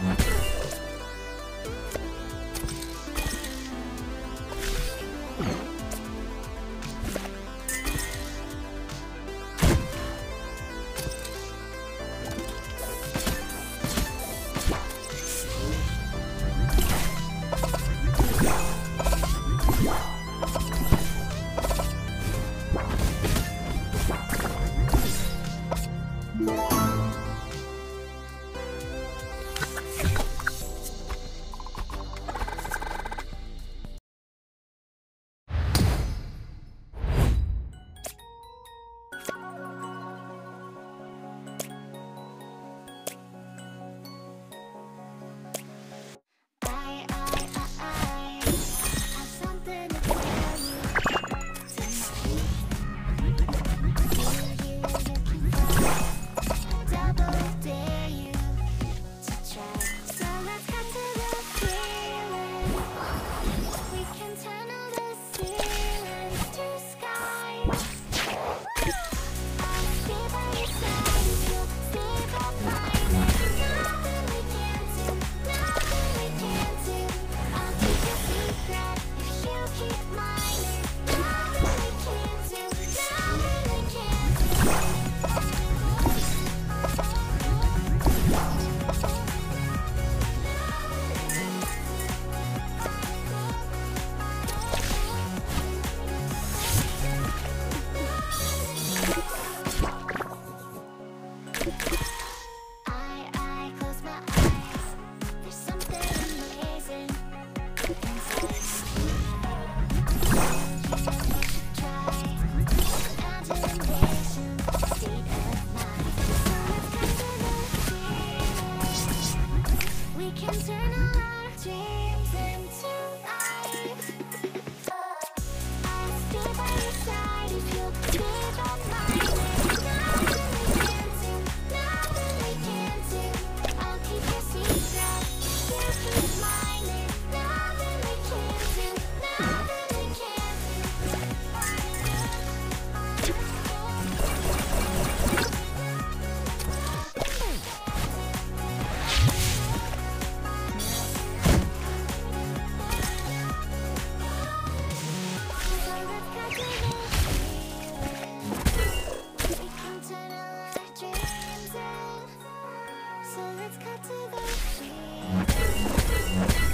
I, Let's cut to the